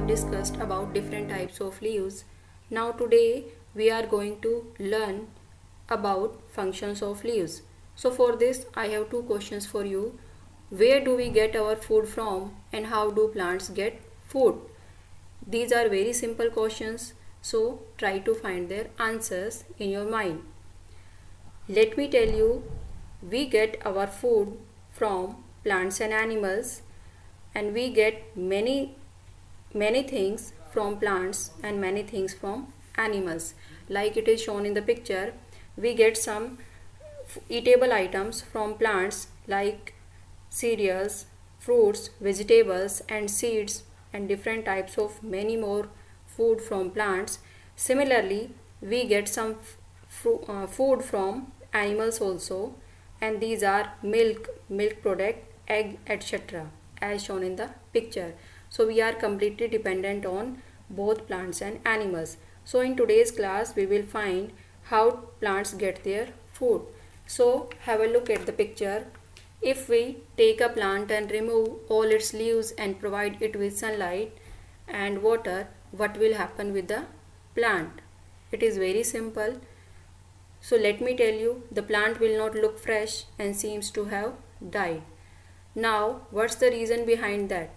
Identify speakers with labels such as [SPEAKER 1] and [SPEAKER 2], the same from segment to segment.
[SPEAKER 1] discussed about different types of leaves. Now today we are going to learn about functions of leaves. So for this I have two questions for you. Where do we get our food from and how do plants get food? These are very simple questions so try to find their answers in your mind. Let me tell you we get our food from plants and animals and we get many many things from plants and many things from animals. Like it is shown in the picture we get some eatable items from plants like cereals fruits vegetables and seeds and different types of many more food from plants. Similarly we get some uh, food from animals also and these are milk milk product egg etc as shown in the picture so we are completely dependent on both plants and animals. So in today's class we will find how plants get their food. So have a look at the picture. If we take a plant and remove all its leaves and provide it with sunlight and water what will happen with the plant? It is very simple. So let me tell you, the plant will not look fresh and seems to have died. Now, what's the reason behind that?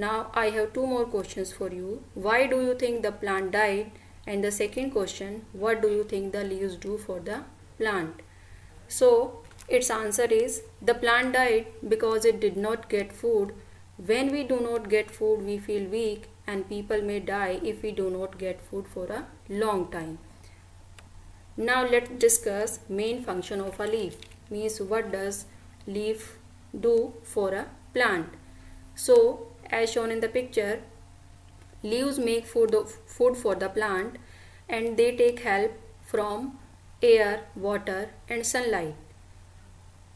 [SPEAKER 1] Now, I have two more questions for you. Why do you think the plant died? And the second question, what do you think the leaves do for the plant? So, its answer is the plant died because it did not get food. When we do not get food, we feel weak and people may die if we do not get food for a long time. Now let's discuss main function of a leaf. Means what does leaf do for a plant. So as shown in the picture, leaves make food, food for the plant and they take help from air, water and sunlight.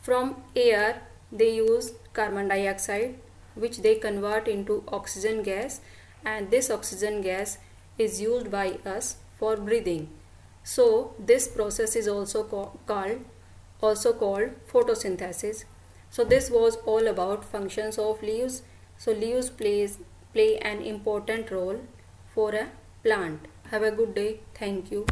[SPEAKER 1] From air they use carbon dioxide which they convert into oxygen gas and this oxygen gas is used by us for breathing so this process is also called also called photosynthesis. So this was all about functions of leaves. So leaves plays play an important role for a plant. Have a good day. Thank you.